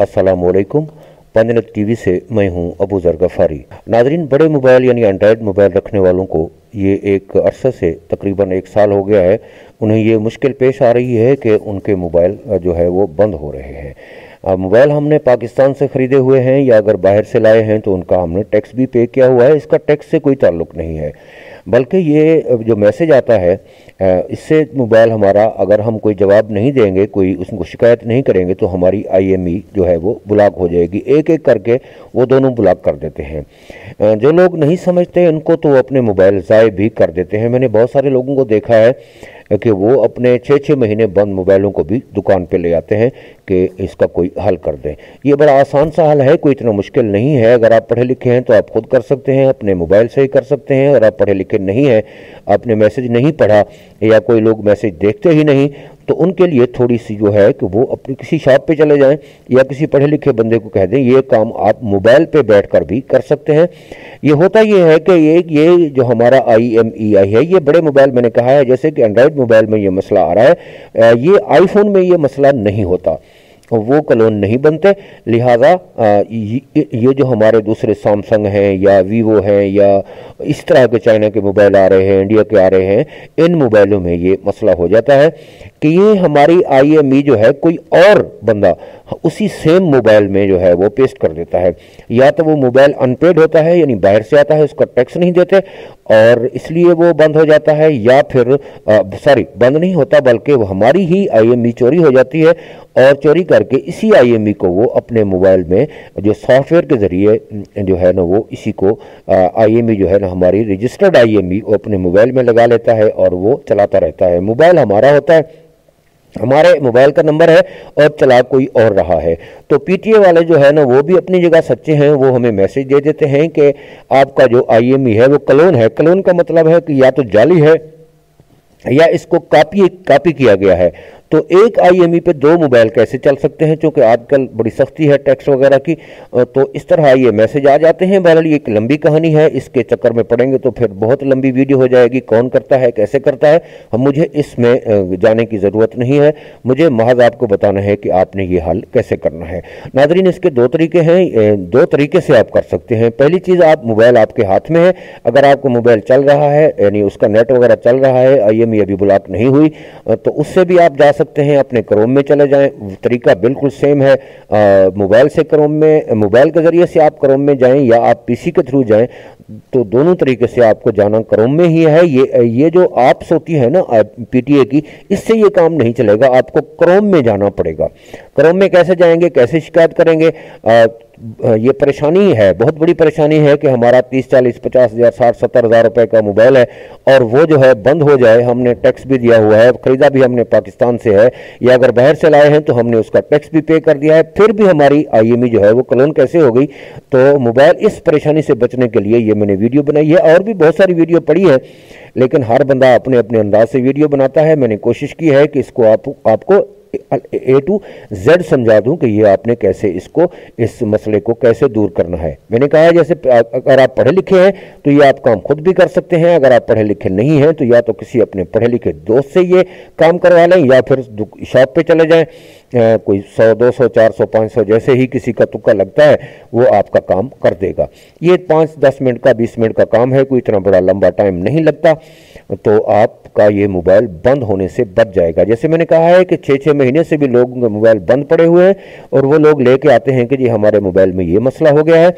अस्सलाम वालेकुम पंजनत टीवी से मैं हूँ अबू जर गफारी। नाजरीन, बड़े मोबाइल यानी एंड्राइड मोबाइल रखने वालों को ये एक अरसे से तकरीबन एक साल हो गया है। उन्हें ये मुश्किल पेश आ रही है कि उनके मोबाइल जो है वो बंद हो रहे हैं। मोबाइल हमने पाकिस्तान से ख़रीदे हुए हैं या अगर बाहर से लाए हैं तो उनका हमने टैक्स भी पे किया हुआ है। इसका टैक्स से कोई ताल्लुक़ नहीं है। बल्कि ये जो मैसेज आता है इससे मोबाइल हमारा, अगर हम कोई जवाब नहीं देंगे, कोई उसको शिकायत नहीं करेंगे तो हमारी आईएमई जो है वो ब्लॉक हो जाएगी। एक एक करके वो दोनों ब्लॉक कर देते हैं। जो लोग नहीं समझते, उनको तो अपने मोबाइल ज़ाय भी कर देते हैं। मैंने बहुत सारे लोगों को देखा है कि वो अपने छः छः महीने बंद मोबाइलों को भी दुकान पे ले आते हैं कि इसका कोई हल कर दें। ये बड़ा आसान सा हल है, कोई इतना मुश्किल नहीं है। अगर आप पढ़े लिखे हैं तो आप खुद कर सकते हैं, अपने मोबाइल से ही कर सकते हैं। अगर आप पढ़े लिखे नहीं हैं, आपने मैसेज नहीं पढ़ा या कोई लोग मैसेज देखते ही नहीं तो उनके लिए थोड़ी सी जो है कि वो अपनी किसी शॉप पे चले जाएँ या किसी पढ़े लिखे बंदे को कह दें, ये काम आप मोबाइल पे बैठकर भी कर सकते हैं। ये होता ये है कि ये ये जो हमारा आई एम ई आई है, ये बड़े मोबाइल मैंने कहा है, जैसे कि एंड्रॉयड मोबाइल में ये मसला आ रहा है ये आईफोन में ये मसला नहीं होता, वो कलोन नहीं बनते। लिहाजा ये जो हमारे दूसरे सैमसंग हैं या वीवो हैं या इस तरह के चाइना के मोबाइल आ रहे हैं इंडिया के आ रहे हैं, इन मोबाइलों में ये मसला हो जाता है। कि ये हमारी आई जो है, कोई और बंदा उसी सेम मोबाइल में जो है वो पेस्ट कर देता है। या तो वो मोबाइल अनपेड होता है, यानी बाहर से आता है, उसका टैक्स नहीं देते, और इसलिए वो बंद हो जाता है, या फिर सॉरी बंद नहीं होता, बल्कि वो हमारी ही आई चोरी हो जाती है, और चोरी करके इसी आई को वो अपने मोबाइल में जो सॉफ्टवेयर के ज़रिए जो है ना वो इसी को आई जो है ना हमारी रजिस्टर्ड आई वो अपने मोबाइल में लगा लेता है, और वो चलाता रहता है। मोबाइल हमारा होता है हमारे मोबाइल का नंबर है और चला कोई और रहा है। तो पीटीए वाले जो है ना, वो भी अपनी जगह सच्चे हैं, वो हमें मैसेज दे देते हैं कि आपका जो आईएमई है, वो कलोन है। कलोन का मतलब है कि या तो जाली है या इसको कापी कापी किया गया है। तो एक आईएमई e पे दो मोबाइल कैसे चल सकते हैं? क्योंकि आजकल बड़ी सख्ती है टैक्स वगैरह की तो इस तरह ये मैसेज आ जाते हैं। बहरहाल ये एक लंबी कहानी है, इसके चक्कर में पड़ेंगे तो फिर बहुत लंबी वीडियो हो जाएगी। कौन करता है, कैसे करता है, हम मुझे इसमें जाने की ज़रूरत नहीं है। मुझे महज आपको बताना है कि आपने ये हल कैसे करना है। नाजरीन, इसके दो तरीके हैं दो तरीके से आप कर सकते हैं। पहली चीज़, आप मोबाइल आपके हाथ में है। अगर आपको मोबाइल चल रहा है, यानी उसका नेट वगैरह चल रहा है आई e अभी ब्लॉक नहीं हुई तो उससे भी आप जा सकते हैं, अपने क्रोम में चले जाएँ। तरीका बिल्कुल सेम है। मोबाइल से क्रोम में मोबाइल के ज़रिए से आप क्रोम में जाएँ या आप पीसी के थ्रू जाएँ तो दोनों तरीके से आपको जाना क्रोम में ही है ये ये जो आपस होती है ना पीटीए की इससे ये काम नहीं चलेगा आपको क्रोम में जाना पड़ेगा। क्रोम में कैसे जाएँगे कैसे शिकायत करेंगे? आ, ये परेशानी है बहुत बड़ी परेशानी है कि हमारा तीस चालीस पचास हज़ार साठ सत्तर हज़ार रुपए का मोबाइल है और वो जो है बंद हो जाए हमने टैक्स भी दिया हुआ है ख़रीदा भी हमने पाकिस्तान से है या अगर बाहर से लाए हैं तो हमने उसका टैक्स भी पे कर दिया है फिर भी हमारी आई जो है वो कलोन कैसे हो गई? तो मोबाइल इस परेशानी से बचने के लिए ये मैंने वीडियो बनाई है और भी बहुत सारी वीडियो पड़ी है, लेकिन हर बंदा अपने अपने अंदाज से वीडियो बनाता है। मैंने कोशिश की है कि इसको आप, आपको ए टू जेड समझा दूँ कि ये आपने कैसे इसको, इस मसले को कैसे दूर करना है। मैंने कहा जैसे अगर आप पढ़े लिखे हैं तो ये आप काम खुद भी कर सकते हैं। अगर आप पढ़े लिखे नहीं हैं तो या तो किसी अपने पढ़े लिखे दोस्त से ये काम करवा लें, या फिर शॉप पे चले जाएँ। कोई सौ, दो सौ, चार सौ, पाँच सौ जैसे ही किसी का तुक्का लगता है, वो आपका काम कर देगा। ये पाँच, दस मिनट का, बीस मिनट का काम है, कोई इतना बड़ा लंबा टाइम नहीं लगता तो आपका ये मोबाइल बंद होने से बच जाएगा। जैसे मैंने कहा है कि छः छः महीने से भी लोगों के मोबाइल बंद पड़े हुए हैं, और वो लोग लेके आते हैं कि जी, हमारे मोबाइल में ये मसला हो गया है।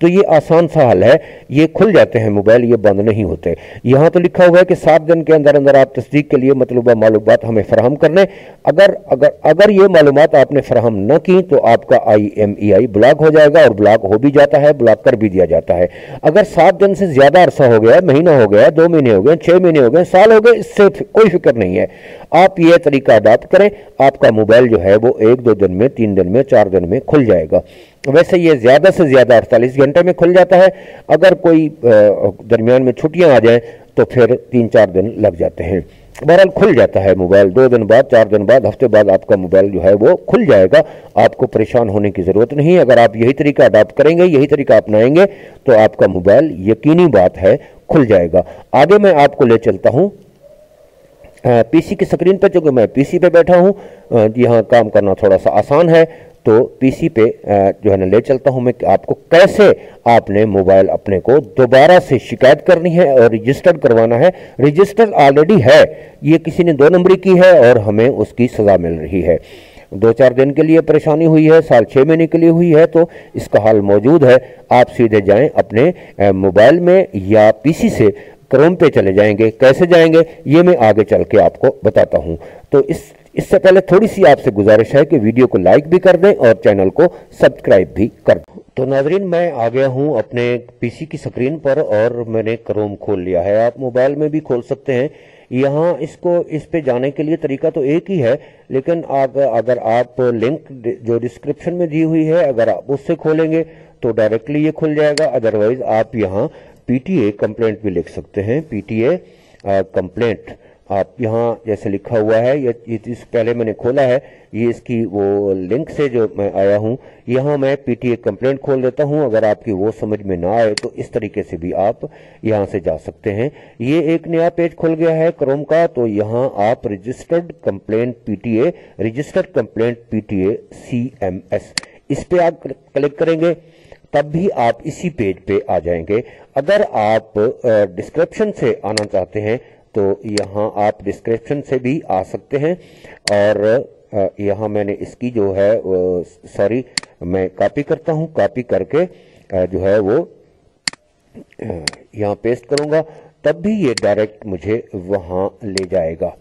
तो ये आसान सा हल है, ये खुल जाते हैं मोबाइल, ये बंद नहीं होते। यहाँ तो लिखा हुआ है कि सात दिन के अंदर अंदर आप तस्दीक के लिए मतलूबा मालूम हमें फ्राहम कर लें। अगर अगर अगर ये मालूम आपने फ्राहम न की तो आपका आई एम ई आई ब्लॉक हो जाएगा और ब्लॉक हो भी जाता है, ब्लॉक कर भी दिया जाता है। अगर सात दिन से ज़्यादा अरसा हो गया, महीना हो गया, दो महीने हो गए छः महीने हो गए, साल हो गए, इससे कोई फ़िक्र नहीं है। आप ये तरीका अडाप्ट करें, आपका मोबाइल जो है वो एक दो दिन में, तीन दिन में, चार दिन में खुल जाएगा। वैसे ये ज़्यादा से ज़्यादा अड़तालीस घंटे में खुल जाता है। अगर कोई दरमियान में छुट्टियाँ आ जाएँ तो फिर तीन चार दिन लग जाते हैं। बहरहाल खुल जाता है मोबाइल। दो दिन बाद, चार दिन बाद, हफ़्ते बाद आपका मोबाइल जो है वो खुल जाएगा। आपको परेशान होने की ज़रूरत नहीं अगर आप यही तरीका अडाप्ट करेंगे, यही तरीका अपनाएँगे तो आपका मोबाइल यकीनी बात है, खुल जाएगा। आगे मैं आपको ले चलता हूँ। पीसी की स्क्रीन पर, चूँकि मैं पीसी पे बैठा हूँ यहाँ काम करना थोड़ा सा आसान है। तो पीसी पे जो है ना, ले चलता हूँ मैं कि आपको कैसे आपने मोबाइल अपने को दोबारा से शिकायत करनी है और रजिस्टर्ड करवाना है। रजिस्टर ऑलरेडी है, ये किसी ने दो नंबरी की है और हमें उसकी सज़ा मिल रही है। दो चार दिन के लिए परेशानी हुई है, साल छः महीने के लिए हुई है तो इसका हल मौजूद है। आप सीधे जाएँ अपने मोबाइल में या पीसी से क्रोम पे चले जाएँगे। कैसे जाएँगे, ये मैं आगे चल के आपको बताता हूँ। तो इस इससे पहले थोड़ी सी आपसे गुजारिश है कि वीडियो को लाइक भी कर दें और चैनल को सब्सक्राइब भी कर दें। तो नाजरीन, मैं आ गया हूँ अपने पीसी की स्क्रीन पर और मैंने क्रोम खोल लिया है। आप मोबाइल में भी खोल सकते हैं। यहाँ इसको, इस पे जाने के लिए तरीका तो एक ही है, लेकिन अगर अगर आप लिंक जो डिस्क्रिप्शन में दी हुई है, अगर आप उससे खोलेंगे तो डायरेक्टली ये खुल जाएगा। अदरवाइज़ आप यहाँ पीटीए कंप्लेंट भी लिख सकते हैं। PTA complaint. आप यहाँ जैसे लिखा हुआ है, ये इस पहले मैंने खोला है, ये इसकी वो लिंक से जो मैं आया हूँ, यहाँ मैं पीटीए कंप्लेंट खोल देता हूँ, अगर आपकी वो समझ में ना आए तो इस तरीके से भी आप यहाँ से जा सकते हैं। ये एक नया पेज खुल गया है क्रोम का तो यहाँ आप registered complaint PTA registered complaint PTA C M S इस पे आप क्लिक करेंगे, तब भी आप इसी पेज पे आ जाएँगे। अगर आप डिस्क्रिप्शन से आना चाहते हैं तो यहाँ आप डिस्क्रिप्शन से भी आ सकते हैं। और यहाँ मैंने इसकी जो है सॉरी मैं कॉपी करता हूँ। कॉपी करके जो है वो यहाँ पेस्ट करूँगा। तब भी ये डायरेक्ट मुझे वहाँ ले जाएगा।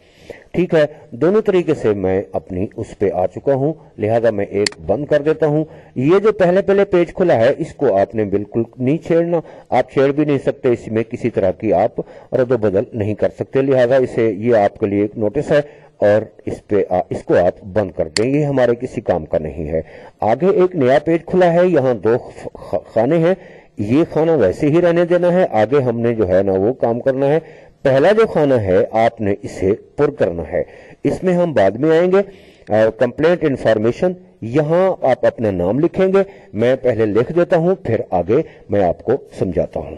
ठीक है दोनों तरीके से मैं अपनी उस पे आ चुका हूँ लिहाजा मैं एक बंद कर देता हूँ। ये जो पहले पहले पेज खुला है इसको आपने बिल्कुल नहीं छेड़ना आप छेड़ भी नहीं सकते इसमें किसी तरह की आप रद्द बदल नहीं कर सकते लिहाजा इसे ये आपके लिए एक नोटिस है और इस पे आ, इसको आप बंद कर दें ये हमारे किसी काम का नहीं है। आगे एक नया पेज खुला है यहाँ दो खाने हैं ये खाना वैसे ही रहने देना है आगे हमने जो है ना वो काम करना है पहला जो खाना है, आपने इसे पुर करना है। इसमें हम बाद में आएँगे। कंप्लेंट इंफॉर्मेशन यहाँ आप अपना नाम लिखेंगे। मैं पहले लिख देता हूँ, फिर आगे मैं आपको समझाता हूँ।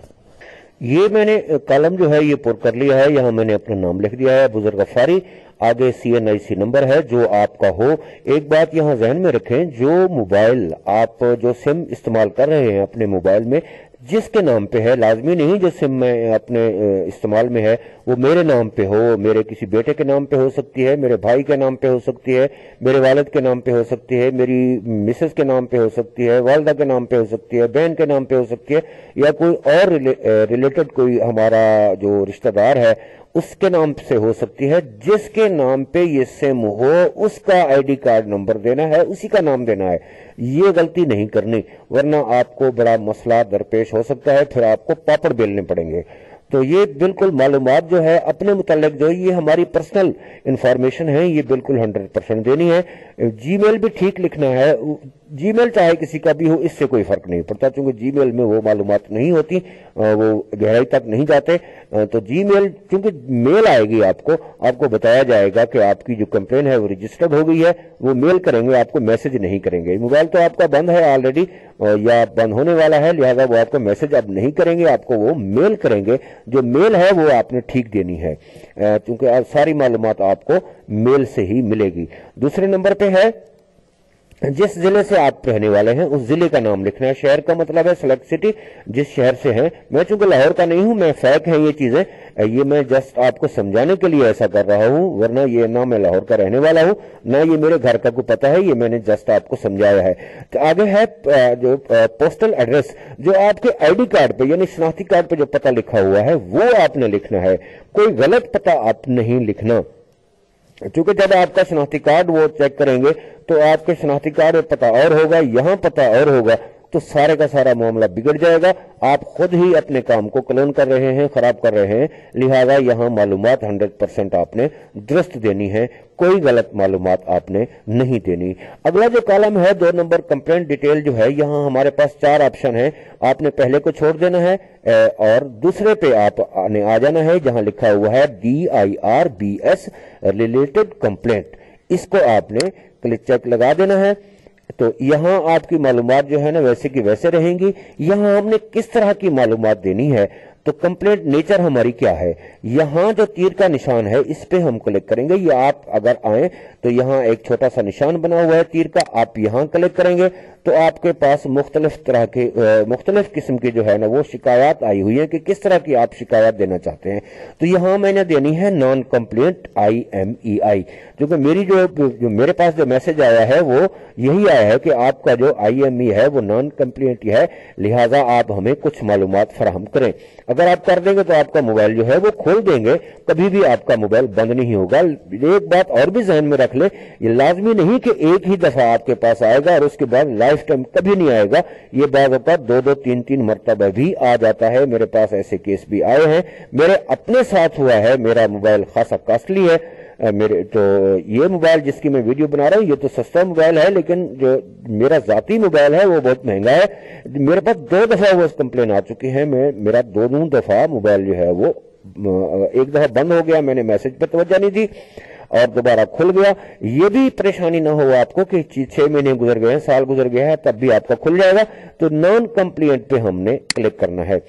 ये मैंने, कॉलम जो है, ये पुर कर लिया है। यहाँ मैंने अपना नाम लिख दिया है, बुज़ुर्ग अफारी आगे सी नंबर है जो आपका हो। एक बात यहाँ जहन में रखें जो मोबाइल आप जो सिम इस्तेमाल कर रहे हैं अपने मोबाइल में जिसके नाम पे है लाजमी नहीं जो सिम में अपने इस्तेमाल में है वो मेरे नाम पे हो मेरे किसी बेटे के नाम पे हो सकती है मेरे भाई के नाम पे हो सकती है मेरे वालद के नाम पे हो सकती है मेरी मिसेस के नाम पे हो सकती है वालदा के नाम पे हो सकती है बहन के नाम पे हो सकती है या कोई और रिले, रिलेटेड कोई हमारा जो रिश्तेदार है उसके नाम से हो सकती है। जिसके नाम पे ये सिम हो, उसका आईडी कार्ड नंबर देना है, उसी का नाम देना है। ये गलती नहीं करनी, वरना आपको बड़ा मसला दरपेश हो सकता है, फिर आपको पापड़ बेलने पड़ेंगे। तो ये बिल्कुल मालूम जो है, अपने मुतलक जो ये हमारी पर्सनल इंफॉर्मेशन है, ये बिल्कुल हंड्रेड परसेंट देनी है। जीमेल भी ठीक लिखना है जीमेल चाहे किसी का भी हो, इससे कोई फ़र्क नहीं पड़ता, क्योंकि जीमेल में वो मालूम नहीं होती वो गहराई तक नहीं जाते तो जीमेल क्योंकि मेल आएगी आपको आपको बताया जाएगा कि आपकी जो कंप्लेन है वो रजिस्टर्ड हो गई है, वो मेल करेंगे, आपको मैसेज नहीं करेंगे। मोबाइल तो आपका बंद है ऑलरेडी या बंद होने वाला है, लिहाजा वो आपको मैसेज अब नहीं करेंगे, आपको वो मेल करेंगे, जो मेल है वो आपने ठीक देनी है। क्योंकि सारी मालूम आपको मेल से ही मिलेगी। दूसरे नंबर पे है जिस ज़िले से आप रहने वाले हैं, उस ज़िले का नाम लिखना है। शहर का मतलब है सेलेक्ट सिटी। जिस शहर से है, मैं चूँकि लाहौर का नहीं हूँ, मैं फैक है ये चीज़ें, ये मैं जस्ट आपको समझाने के लिए ऐसा कर रहा हूँ, वरना ये ना मैं लाहौर का रहने वाला हूँ, ना ये मेरे घर का को पता है, ये मैंने जस्ट आपको समझाया है। तो आगे है जो पोस्टल एड्रेस जो आपके आईडी कार्ड पे, यानी शनाख्ती कार्ड पे जो पता लिखा हुआ है, वो आपने लिखना है। कोई गलत पता आप नहीं लिखना। क्योंकि जब आपका शनाख्ती कार्ड वो चेक करेंगे तो आपके शनाख्ती कार्ड पता और होगा, यहाँ पता और होगा। तो सारे का सारा मामला बिगड़ जाएगा। आप खुद ही अपने काम को क्लोन कर रहे हैं, खराब कर रहे हैं। लिहाजा यहाँ मालूम हंड्रेड परसेंट आपने दुरुस्त देनी है। कोई गलत मालूम आपने नहीं देनी। अगला जो कॉलम है, दो नंबर कंप्लेंट डिटेल जो है, यहाँ हमारे पास चार ऑप्शन है। आपने पहले को छोड़ देना है और दूसरे पे आप आने आ जाना है, जहाँ लिखा हुआ है D I R B S related complaint इसको आपने क्लिक चेक लगा देना है। तो यहाँ आपकी मालूम जो है ना वैसे की वैसे रहेंगी। यहाँ हमने किस तरह की मालूम देनी है? तो कंप्लेंट नेचर हमारी क्या है? यहाँ जो तीर का निशान है, इस पे हम क्लिक करेंगे। ये आप अगर आए तो यहाँ एक छोटा सा निशान बना हुआ है तीर का। आप यहाँ क्लिक करेंगे। तो आपके पास मुख्तलिफ़ तरह के मुख्तलिफ़ किस्म की जो है ना, वो शिकायत आई हुई है कि किस तरह की आप शिकायत देना चाहते हैं। तो यहाँ मैंने देनी है non complaint I M E I क्योंकि मेरी जो जो मेरे पास जो मैसेज आया है, वो यही आया है कि आपका जो आई एम ई है, वो नॉन कंप्लेंट है। लिहाजा आप हमें कुछ मालूम फराहम करें। अगर आप कर देंगे तो आपका मोबाइल जो है, वो खोल देंगे। कभी भी आपका मोबाइल बंद नहीं होगा। एक बात और भी जहन में रख ले, ये लाजमी नहीं कि एक ही दफ़ा आपके पास आएगा और उसके बाद लाइफ टाइम कभी नहीं आएगा। ये बात दो दो तीन तीन मरतबा भी आ जाता है। मेरे पास ऐसे केस भी आए हैं। मेरे अपने साथ हुआ है। मेरा मोबाइल खासा कॉस्टली है। मेरे तो ये मोबाइल जिसकी मैं वीडियो बना रहा हूँ, ये तो सस्ता मोबाइल है, लेकिन जो मेरा जाती मोबाइल है, वो बहुत महँगा है। मेरे पास दो दफ़ा वो कंप्लेन आ चुकी है। मैं, मेरा दोनों दफ़ा मोबाइल जो है वो एक दफ़ा बंद हो गया। मैंने मैसेज पर तवज्जा नहीं दी। और दोबारा खुल गया। ये भी परेशानी ना हो आपको कि छह महीने गुजर गए हैं, साल गुजर गया है, तब भी आपका खुल जाएगा। तो नॉन कंप्लेंट पे हमने क्लिक करना है।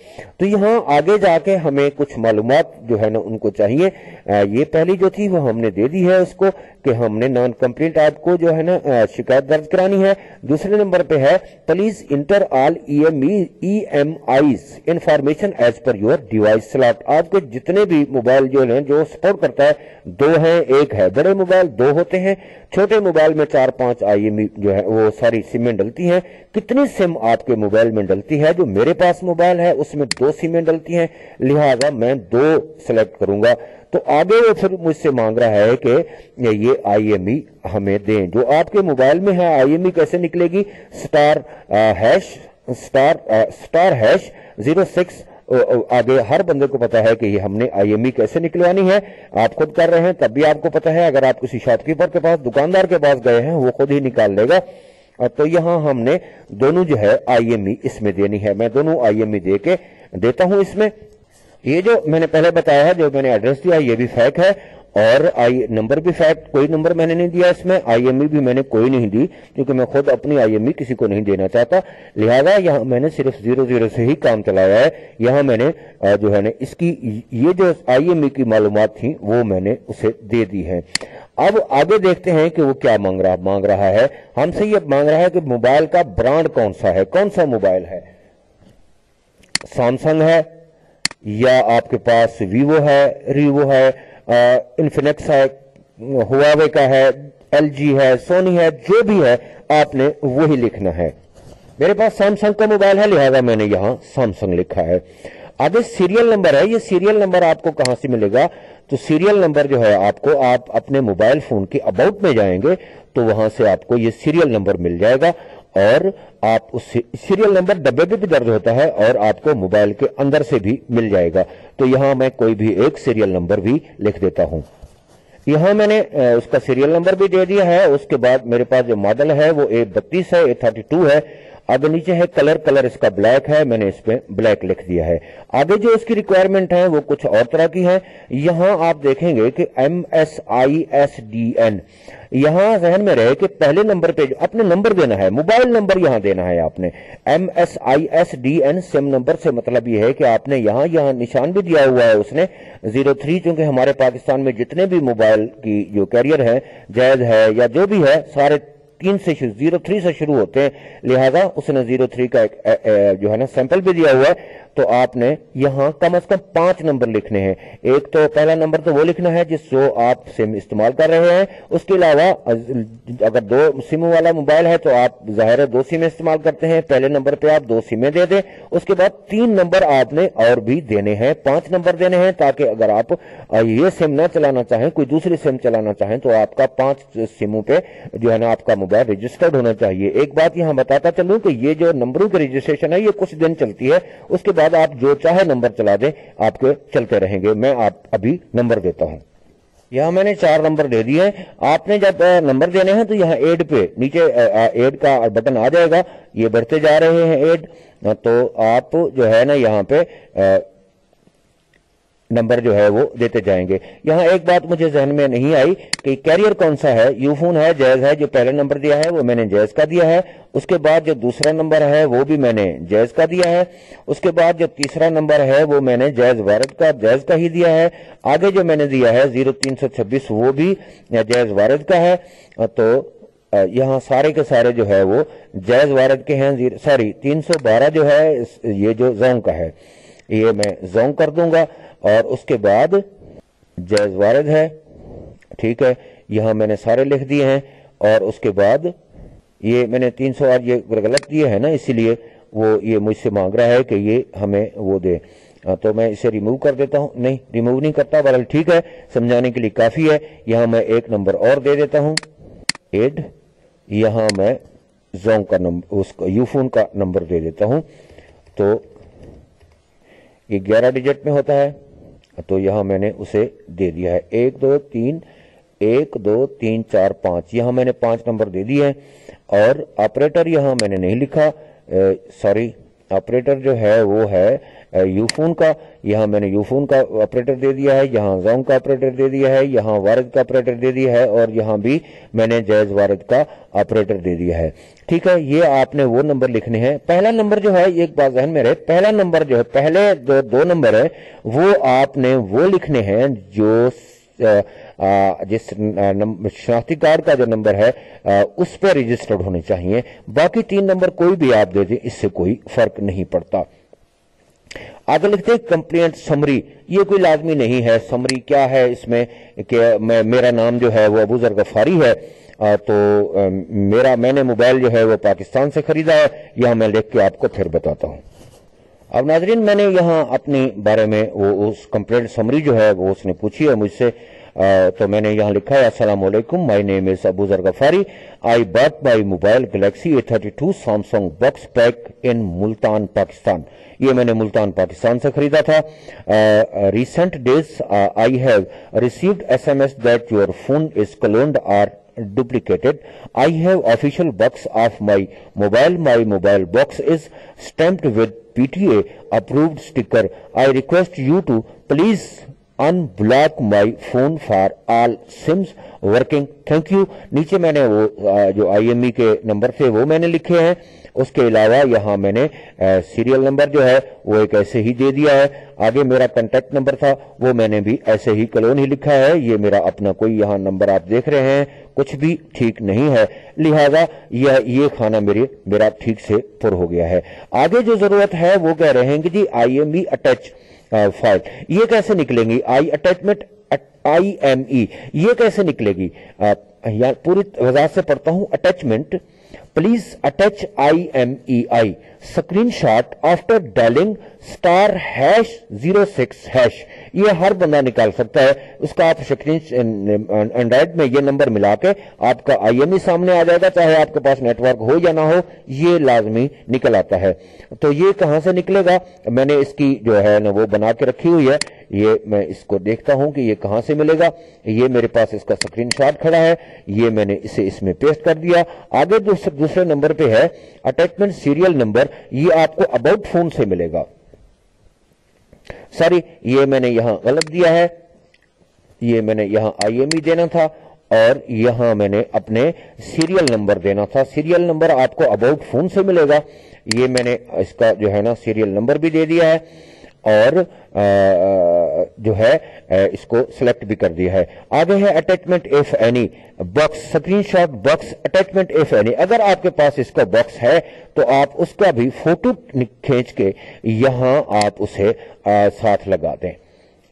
तो यहाँ आगे जाके हमें कुछ मालूम जो है ना, उनको चाहिए। ये पहली जो थी, वो हमने दे दी है उसको कि हमने नॉन कंप्लेंट आपको जो है ना शिकायत दर्ज करानी है। दूसरे नंबर पे है please enter all E M E M I's information as per your device slot आपके जितने भी मोबाइल जो है, जो सपोर्ट करता है, दो है, एक है। बड़े मोबाइल दो होते हैं छोटे मोबाइल में चार पाँच आई जो है वो सारी सिमें डलती हैं। कितनी सिम आपके मोबाइल में डलती है? जो मेरे पास मोबाइल है उसमें दो सिमें डलती हैं। लिहाजा मैं दो सेलेक्ट करूँगा। तो आगे वो फिर मुझसे मांग रहा है कि ये आईएमई हमें दें। जो आपके मोबाइल में है आईएमई कैसे निकलेगी? स्टार आ, हैश स्टार आ, स्टार हैश ज़ीरो सिक्स आगे हर बंदे को पता है कि हमने आईएमई कैसे निकलवानी है, आप खुद कर रहे हैं, तब भी आपको पता है, अगर आप किसी शॉपकीपर के पास, दुकानदार के पास गए हैं, वो खुद ही निकाल लेगा। तो यहाँ हमने दोनों जो है आईएमई इसमें देनी है। मैं दोनों आईएमई दे के देता हूँ इसमें। ये जो मैंने पहले बताया है, जो मैंने एड्रेस दिया ये भी फैक है। और आई नंबर भी फैक्ट कोई नंबर मैंने नहीं दिया इसमें आईएमई भी मैंने कोई नहीं दी, क्योंकि मैं खुद अपनी आईएमई किसी को नहीं देना चाहता। लिहाजा यहाँ मैंने सिर्फ़ ज़ीरो ज़ीरो से ही काम चलाया है। यहाँ मैंने जो है ना, इसकी, ये जो आईएमई की मालूम थी, वो मैंने उसे दे दी है। अब आगे देखते हैं कि वो क्या मांग रहा मांग रहा है। हमसे ये मांग रहा है कि मोबाइल का ब्रांड कौन सा है, कौन सा मोबाइल है? सैमसंग है, या आपके पास वीवो है रीवो है इन्फिनिक्स है हुआवे का है एलजी है सोनी है, जो भी है, आपने वही लिखना है। मेरे पास सैमसंग का मोबाइल है, लिहाजा मैंने यहाँ सैमसंग लिखा है। आगे सीरियल नंबर है, ये सीरियल नंबर आपको कहाँ से मिलेगा? तो सीरियल नंबर जो है, आपको आप अपने मोबाइल फ़ोन के अबाउट में जाएँगे तो वहाँ से आपको ये सीरियल नंबर मिल जाएगा। और आप उस सीरियल नंबर डब्बे पे भी दर्ज होता है और आपको मोबाइल के अंदर से भी मिल जाएगा। तो यहाँ मैं कोई भी एक सीरियल नंबर भी लिख देता हूँ। यहाँ मैंने उसका सीरियल नंबर भी दे दिया है। उसके बाद मेरे पास जो मॉडल है वो ए बत्तीस है ए थर्टी टू है। आगे नीचे है कलर कलर इसका ब्लैक है, मैंने इस पे ब्लैक लिख दिया है। आगे जो इसकी रिक्वायरमेंट है, वो कुछ और तरह की है। यहाँ आप देखेंगे कि M S I S D N यहाँ जहन में रहे कि पहले नंबर पे अपने नंबर देना है, मोबाइल नंबर यहाँ देना है आपने। M S I S D N SIM number से मतलब यह है कि आपने यहाँ यहाँ निशान भी दिया हुआ है उसने। ज़ीरो थ्री चूँकि हमारे पाकिस्तान में जितने भी मोबाइल की जो कैरियर है जैद है या जो भी है, सारे तीन से ज़ीरो थ्री से शुरू होते हैं। लिहाजा उसने ज़ीरो थ्री का एक ए, ए, जो है ना सैंपल भी दिया हुआ है। तो आपने यहाँ कम अज कम पाँच नंबर लिखने हैं। एक तो पहला नंबर तो वो लिखना है जिस जो आप सिम इस्तेमाल कर रहे हैं। उसके अलावा अगर दो सिम वाला मोबाइल है तो आप ज़ाहिर दो सिम इस्तेमाल करते हैं। पहले नंबर पे आप दो सिमें दे दें। उसके बाद तीन नंबर आपने और भी देने हैं। पाँच नंबर देने हैं ताकि अगर आप ये सिम ना चलाना चाहें, कोई दूसरी सिम चलाना चाहें तो आपका पाँच सिमों पे जो है ना आपका मोबाइल रजिस्टर्ड होना चाहिए। एक बात यहाँ बताता चलूँ कि ये जो नंबरों की रजिस्ट्रेशन है, ये कुछ दिन चलती है। उसके बाद आप जो चाहे नंबर चला दें, आपके चलते रहेंगे। मैं आप, अभी नंबर देता हूँ। यहाँ मैंने चार नंबर दे दिए हैं। आपने जब नंबर देने हैं तो यहाँ एड पे, नीचे एड का बटन आ जाएगा। ये बढ़ते जा रहे हैं एड तो आप जो है ना, यहाँ पे नंबर जो है वो देते जाएँगे। यहाँ एक बात मुझे जहन में नहीं आई कि कैरियर कौन सा है? यूफोन है जैज है, जो पहला नंबर दिया है, वो मैंने जैज का दिया है। उसके बाद जो दूसरा नंबर है, वो भी मैंने जैज का दिया है। उसके बाद जो तीसरा नंबर है, वो मैंने जैज वारद का जैज का ही दिया है। आगे जो मैंने दिया है ज़ीरो तीन सौ छब्बीस वो भी जैज वारद का है। तो यहाँ सारे के सारे जो है वो जैज वारद के हैं सॉरी 312 जो है ये जो जोंग का है। ये मैं जोंग कर दूँगा। और उसके बाद जैज वारद है। ठीक है, यहाँ मैंने सारे लिख दिए हैं और उसके बाद ये मैंने तीन सौ आज ये गलत दिए है ना, इसीलिए वो ये मुझसे मांग रहा है कि ये हमें वो दे। तो मैं इसे रिमूव कर देता हूँ। नहीं रिमूव नहीं करता, बहरहाल ठीक है, समझाने के लिए काफ़ी है। यहाँ मैं एक नंबर और दे देता हूँ। एड यहाँ मैं जोंग का नंबर उसका यूफोन का नंबर दे देता हूँ। तो ये ग्यारह डिजिट में होता है। तो यहाँ मैंने उसे दे दिया है। एक, दो, तीन, एक, दो, तीन, चार, पाँच। यहाँ मैंने पाँच नंबर दे दिए हैं। और ऑपरेटर यहाँ मैंने नहीं लिखा। सॉरी ऑपरेटर जो है वो है यूफोन का, यहाँ मैंने यूफोन का ऑपरेटर दे दिया है, यहाँ जोंग का ऑपरेटर दे दिया है, यहाँ वारद का ऑपरेटर दे दिया है, और यहाँ भी मैंने जैज वारद का ऑपरेटर दे दिया है। ठीक है, ये आपने वो नंबर लिखने हैं। पहला नंबर जो है, एक बात जहन में रहे, पहला नंबर जो है, पहले जो दो नंबर है, वो आपने वो लिखने हैं जो जिस शनाख्ती कार्ड का जो नंबर है उस पर रजिस्टर्ड होने चाहिए। बाकी तीन नंबर कोई भी आप दे दें, इससे कोई फ़र्क नहीं पड़ता। आगे लिखते हैं कंप्लेंट समरी ये कोई लाजमी नहीं है। समरी क्या है इसमें? कि मैं मेरा नाम जो है वो अबूजर गफारी है। आ, तो आ, मेरा मैंने मोबाइल जो है वो पाकिस्तान से खरीदा है। यह मैं लिख के आपको फिर बताता हूँ। अब नाजरीन मैंने यहाँ अपने बारे में वो उस कंप्लेंट समरी जो है वो उसने पूछी है मुझसे। तो मैंने यहाँ लिखा है वालेकुम my name is Abu Zar Ghaffari I bought my mobile Galaxy A thirty two Samsung box pack in Multan Pakistan ये मैंने मुल्तान, पाकिस्तान से खरीदा था recent days I have received SMS that your phone is cloned or duplicated. I have official box of my mobile. My mobile box is stamped with PTA approved sticker. I request you to please unblock my phone for all SIMs working thank you नीचे मैंने वो जो IME के number थे, वो मैंने लिखे हैं। उसके अलावा यहाँ मैंने सीरियल नंबर जो है, वो एक ऐसे ही दे दिया है। आगे मेरा कांटेक्ट नंबर था, वो मैंने भी ऐसे ही कलोन ही लिखा है। ये मेरा अपना कोई यहाँ नंबर आप देख रहे हैं। कुछ भी ठीक नहीं है। लिहाजा, यह, ये खाना मेरे, मेरा ठीक से पुर हो गया है। आगे जो ज़रूरत है, वो कह रहे हैं कि जी आईएमई अटैच फ़ाइल ये कैसे निकलेंगी? आई अटैचमेंट आई एम ई ये कैसे निकलेगी? यार पूरी वजह से पढ़ता हूँ attachment please attach I M E I screenshot after dialing star hash zero six hash ये हर बंदा निकाल सकता है। उसका आप स्क्रीन एंड्रॉइड में ये नंबर मिला के आपका आईएमई सामने आ जाएगा, चाहे आपके पास नेटवर्क हो या ना हो, ये लाजमी निकल आता है। तो ये कहाँ से निकलेगा? मैंने इसकी जो है ना वो बना के रखी हुई है। ये मैं इसको देखता हूँ कि ये कहाँ से मिलेगा। ये मेरे पास इसका स्क्रीनशॉट खड़ा है। ये मैंने इसे इसमें पेस्ट कर दिया। आगे दूसरे, दूसरे नंबर पे है अटैचमेंट सीरियल नंबर ये आपको अबाउट फ़ोन से मिलेगा। सॉरी ये मैंने यहाँ गलत दिया है। ये मैंने यहाँ आईएमई देना था और यहाँ मैंने अपने सीरियल नंबर देना था। सीरियल नंबर आपको अबाउट फ़ोन से मिलेगा। ये मैंने इसका जो है ना सीरियल नंबर भी दे दिया है। और जो है इसको सिलेक्ट भी कर दिया है। आगे है attachment if any box screenshot box attachment if any अगर आपके पास इसका बॉक्स है तो आप उसका भी फ़ोटो खींच के यहाँ आप उसे साथ लगा दें।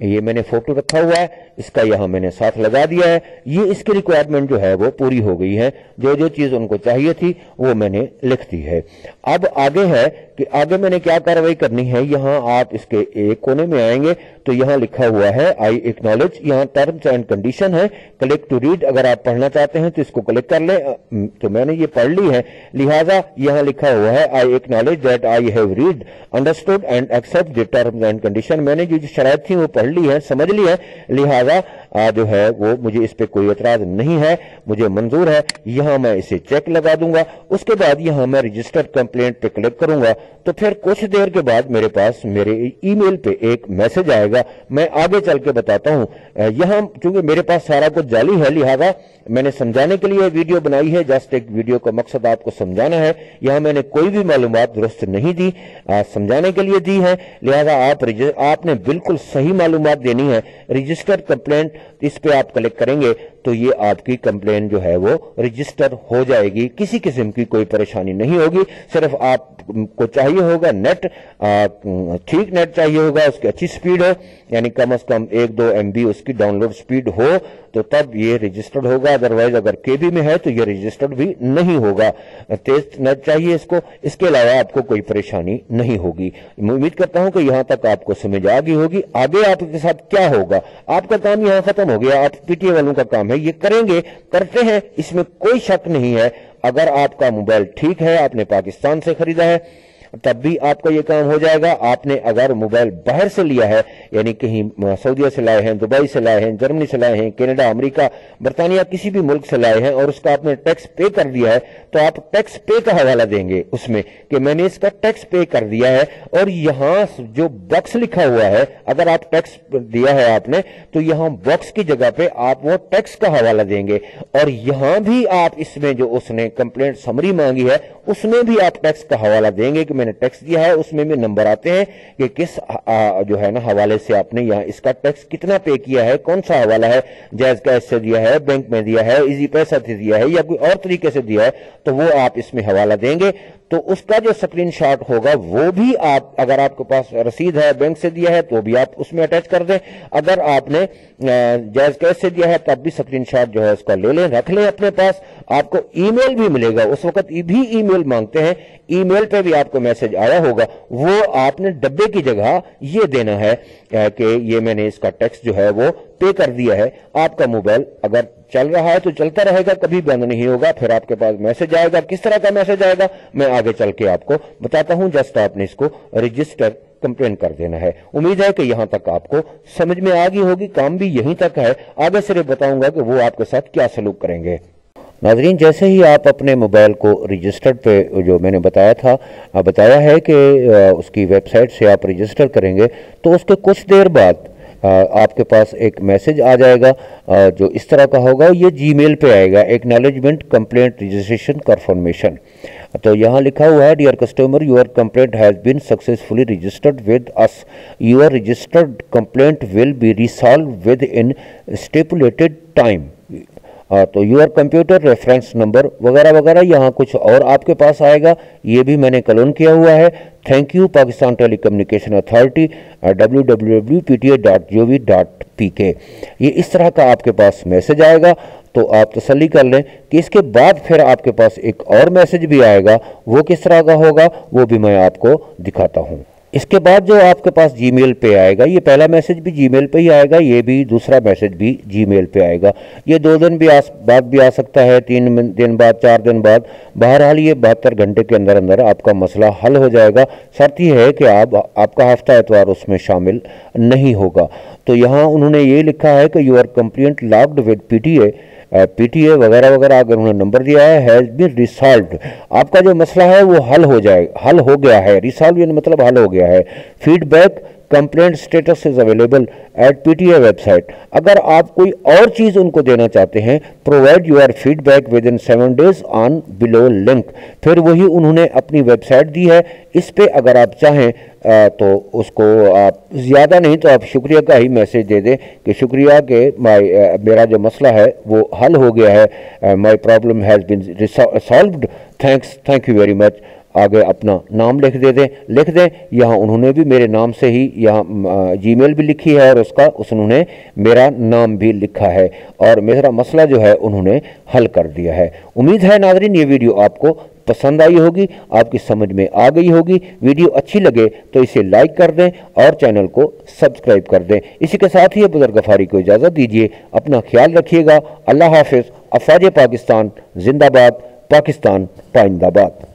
ये मैंने फ़ोटो रखा हुआ है, इसका यहाँ मैंने साथ लगा दिया है। ये इसकी रिक्वायरमेंट जो है वो पूरी हो गई है। जो जो चीज़ उनको चाहिए थी, वो मैंने लिख दी है। अब आगे है कि आगे मैंने क्या कार्रवाई करनी है, यहाँ आप इसके एक कोने में आएँगे। तो यहाँ लिखा हुआ है आई एक्नॉलेज यहाँ टर्म्स एंड कंडीशन है। क्लिक टू रीड अगर आप पढ़ना चाहते हैं तो इसको क्लिक कर लें। तो मैंने ये पढ़ ली है। लिहाजा यहाँ लिखा हुआ है I acknowledge that I have read understood and accept the terms and condition मैंने जो शराब थी वो पढ़ ली है, समझ ली है। लिहाजा जो है, वो मुझे इस पर कोई एतराज़ नहीं है, मुझे मंजूर है, यहाँ मैं इसे चेक लगा दूँगा, उसके बाद यहाँ मैं रजिस्टर्ड कंप्लेंट पे क्लिक करूँगा तो फिर कुछ देर के बाद मेरे पास मेरे ईमेल पे एक मैसेज आएगा। मैं आगे चल के बताता हूँ। यहाँ चूँकि मेरे पास सारा कुछ जाली है, लिहाजा मैंने समझाने के लिए वीडियो बनाई है जस्ट एक वीडियो का मकसद आपको समझाना है। यहाँ मैंने कोई भी मालूम दुरुस्त नहीं दी समझाने के लिए दी है, लिहाजा आप आपने बिल्कुल सही मालूम देनी है। रजिस्टर्ड कंप्लेंट इस पर आप कलेक्ट करेंगे। तो ये आपकी कंप्लेन जो है वो रजिस्टर हो जाएगी। किसी किस्म की कोई परेशानी नहीं होगी। सिर्फ़ आपको चाहिए होगा नेट ठीक नेट चाहिए होगा, उसकी अच्छी स्पीड हो। यानी कम अज कम एक दो एमबी उसकी डाउनलोड स्पीड हो तो तब ये रजिस्टर्ड होगा। अदरवाइज़ अगर केबी में है तो ये रजिस्टर्ड भी नहीं होगा। तेज नेट चाहिए इसको। इसके अलावा आपको कोई परेशानी नहीं होगी। उम्मीद करता हूँ कि यहाँ तक आपको समझ आ गई होगी। आगे आपके साथ क्या होगा? आपका काम यहाँ खत्म हो गया। आप पीटीए वालों का काम है। ये करेंगे, करते हैं, इसमें कोई शक नहीं है। अगर आपका मोबाइल ठीक है, आपने पाकिस्तान से खरीदा है तब भी आपका ये काम हो जाएगा। आपने अगर मोबाइल बाहर से लिया है, यानी कहीं सऊदिया से लाए हैं, दुबई से लाए हैं, जर्मनी से लाए हैं, कनाडा, अमेरिका, बरतानिया, किसी भी मुल्क से लाए हैं, और उसका आपने टैक्स पे कर दिया है तो आप टैक्स पे का हवाला देंगे उसमें कि मैंने इसका टैक्स पे कर दिया है। और यहाँ जो बॉक्स लिखा हुआ है, अगर आप टैक्स दिया है आपने तो यहाँ बॉक्स की जगह पे आप वो टैक्स का हवाला देंगे। और यहाँ भी आप इसमें जो उसने कंप्लेंट समरी मांगी है, उसमें भी आप टैक्स का हवाला देंगे कि मैंने टैक्स दिया है उसमें भी नंबर आते हैं कि किस आ, जो है ना हवाले से आपने यहाँ इसका टैक्स कितना पे किया है कौन सा हवाला है जायज़ कैश से दिया है बैंक में दिया है इजी पैसा से दिया है या कोई और तरीके से दिया है तो वो आप इसमें हवाला देंगे। तो उसका जो स्क्रीनशॉट होगा, वो भी आप, अगर आपके पास रसीद है बैंक से दिया है तो भी आप उसमें अटैच कर दें। अगर आपने जायज़ कैश से दिया है, तब भी स्क्रीनशॉट जो है उसका ले लें, रख लें अपने पास। आपको ईमेल भी मिलेगा। उस वक्त भी ईमेल मांगते हैं। ईमेल पे भी आपको मैसेज आया होगा। वो आपने डब्बे की जगह ये देना है कि ये मैंने इसका टैक्स जो है वो पे कर दिया है आपका मोबाइल। अगर चल रहा है तो चलता रहेगा, कभी बंद नहीं होगा, फिर आपके पास मैसेज आएगा। किस तरह का मैसेज आएगा? मैं आगे चल के आपको बताता हूँ, जस्ट आपने इसको रजिस्टर कंप्लेन कर देना है। उम्मीद है कि यहाँ तक आपको समझ में आ गई होगी, काम भी यहीं तक है। आगे सिर्फ़ बताऊँगा कि वो आपके साथ क्या सलूक करेंगे। नाजरीन, जैसे ही आप अपने मोबाइल को रजिस्टर्ड पे जो मैंने बताया था बताया है कि उसकी वेबसाइट से आप रजिस्टर करेंगे तो उसके कुछ देर बाद आपके पास एक मैसेज आ जाएगा जो इस तरह का होगा, ये जी मेल पर आएगा एक्नॉलेजमेंट कंप्लेंट रजिस्ट्रेशन कन्फर्मेशन तो यहाँ लिखा हुआ है dear customer your complaint has been successfully registered with us your registered complaint will be resolve within stipulated time तो यूर कंप्यूटर रेफरेंस नंबर वगैरह वगैरह यहाँ कुछ और आपके पास आएगा। ये भी मैंने कलोन किया हुआ है। Thank you Pakistan telecommunication authority W W W P T A dot G O V dot P K ये इस तरह का आपके पास मैसेज आएगा। तो आप तसली कर लें कि इसके बाद फिर आपके पास एक और मैसेज भी आएगा। वो किस तरह का होगा, वो भी मैं आपको दिखाता हूँ। इसके बाद जो आपके पास जीमेल पे आएगा ये पहला मैसेज भी जीमेल पे ही आएगा ये भी दूसरा मैसेज भी जीमेल पे आएगा। ये दो दिन भी आ, बाद भी आ सकता है तीन दिन बाद चार दिन बाद। बहरहाल ये बहत्तर घंटे के अंदर अंदर आपका मसला हल हो जाएगा। शर्त यह है कि आप आपका हफ़्ता एतवार उसमें शामिल नहीं होगा। तो यहाँ उन्होंने ये लिखा है कि your complaint locked with P T PTA वगैरह वगैरह, अगर उन्होंने नंबर दिया है हैज़ बीन रिसॉल्व आपका जो मसला है वो हल हो जाए, हल हो गया है. रिसॉल्व मतलब हल हो गया है. Feedback complaint status is available at PTA website. अगर आप कोई और चीज़ उनको देना चाहते हैं provide your feedback within seven days on below link फिर वही उन्होंने अपनी वेबसाइट दी है इस पर अगर आप चाहें आ, तो उसको आप ज़्यादा नहीं तो आप शुक्रिया का ही मैसेज दे दें कि शुक्रिया के माई मेरा जो मसला है वो हल हो गया है। My problem has been solved thanks thank you very much आगे अपना नाम लिख दे दें। लिख दें, यहाँ उन्होंने भी मेरे नाम से ही यहाँ जीमेल भी लिखी है और उसका उन्होंने मेरा नाम भी लिखा है। और मेरा मसला जो है, उन्होंने हल कर दिया है। उम्मीद है नाजरीन, ये वीडियो आपको पसंद आई होगी, आपकी समझ में आ गई होगी। वीडियो अच्छी लगे तो इसे लाइक कर दें और चैनल को सब्सक्राइब कर दें। इसी के साथ ही बुज़ुर्ग गफारी को इजाज़त दीजिए, अपना ख्याल रखिएगा। अल्लाह हाफिज़। अफवाज पाकिस्तान, जिंदाबाद। पाकिस्तान, पाइंदाबाद।